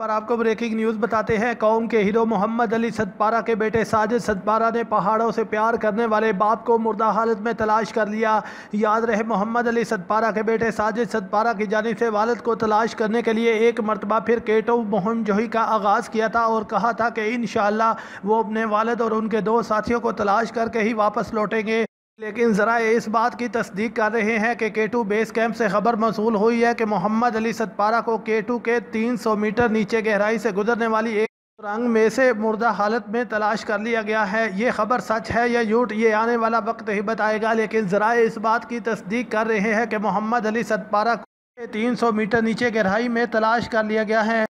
पर आपको breaking news बताते हैं, कौम के हीरो मोहम्मद अली सदपारा के बेटे साजिद सदपारा ने पहाड़ों से प्यार करने वाले बाप को मुर्दा हालत में तलाश कर लिया। याद रहे, मोहम्मद अली सदपारा के बेटे साजिद सतपारा की जानी से वालद को तलाश करने के लिए एक मरतबा फिर केटो मुहिम जोही का आगाज़ किया था और कहा था कि इन वो अपने वालद और उनके दो साथियों को तलाश करके ही वापस लौटेंगे। लेकिन ज़रा इस बात की तस्दीक कर रहे हैं कि केटू बेस कैंप से खबर मसूल हुई है कि मोहम्मद अली सतपारा को केटू के 300 मीटर नीचे गहराई से गुजरने वाली एक रंग में से मुर्दा हालत में तलाश कर लिया गया है। ये खबर सच है या झूठ, ये आने वाला वक्त ही बताएगा, लेकिन ज़रा इस बात की तस्दीक कर रहे हैं कि मोहम्मद अली सतपारा को तीन सौ मीटर नीचे गहराई में तलाश कर लिया गया है।